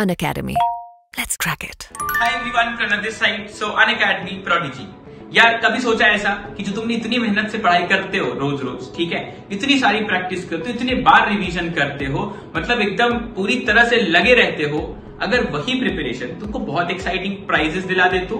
An Academy. Let's crack it. Hi everyone Pranav this side so Unacademy Prodigy यार, कभी सोचा ऐसा कि जो तुमने इतनी मेहनत से पढ़ाई करते हो रोज रोज ठीक है इतनी सारी प्रैक्टिस करते हो, इतने बार रिवीजन करते हो मतलब एकदम पूरी तरह से लगे रहते हो, अगर वही प्रिपरेशन तुमको बहुत एक्साइटिंग प्राइजेस दिला दे तो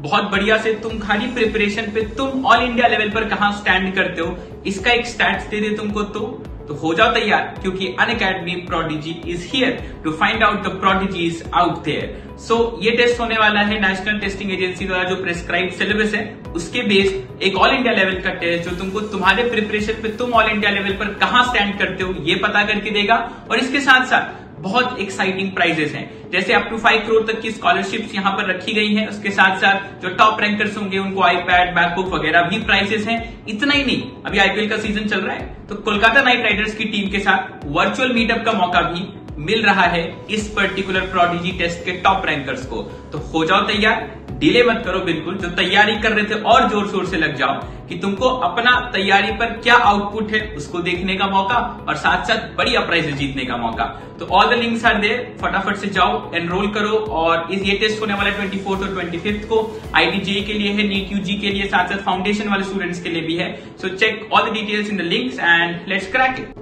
बहुत बढ़िया से तुम खाली प्रिपरेशन पे तुम ऑल इंडिया लेवल पर कहा स्टैंड करते हो, इसका एक स्टैट्स दे दे तुमको तो तो हो जाओ तैयार, क्योंकि Unacademy Prodigy is here to find out the prodigies out there so ये टेस्ट होने वाला है नेशनल टेस्टिंग एजेंसी द्वारा जो प्रेस्क्राइब सिलेबस है, उसके बेस एक ऑल इंडिया लेवल का टेस्ट जो तुमको तुम्हारे प्रिपरेशन पे तुम ऑल इंडिया लेवल पर कहाँ स्टैंड करते हो, ये पता करके देगा। और इसके साथ साथ बहुत एक्साइटिंग प्राइजेस हैं। जैसे अप टू फाइव करोड़ तक की स्कॉलरशिप्स यहाँ पर रखी गई हैं। उसके साथ साथ जो टॉप रैंकर्स होंगे, उनको आईपैड मैकबुक वगैरह भी प्राइजेस हैं। इतना ही नहीं, अभी आईपीएल का सीज़न चल रहा है। तो कोलकाता नाइट राइडर्स की टीम के साथ वर्चुअल मीटअप का मौका भी मिल रहा है इस पर्टिकुलर प्रोडिजी टेस्ट के टॉप रैंकर्स को। तो हो जाओ तैयार डिले मत करो बिल्कुल जो तैयारी कर रहे थे और ज़ोर शोर से लग जाओ कि तुमको अपना तैयारी पर क्या आउटपुट है, उसको देखने का मौका और साथ साथ बढ़िया प्राइजेस जीतने का मौका। तो all the links are there फटाफट से जाओ एनरोल करो और इस ये टेस्ट होने वाला ट्वेंटी फोर्थ और ट्वेंटी फिफ्थ को आईटीजे के लिए है नीट यूजी के लिए साथ साथ फाउंडेशन वाले स्टूडेंट्स के लिए भी है। So check all the details in the links and let's crack it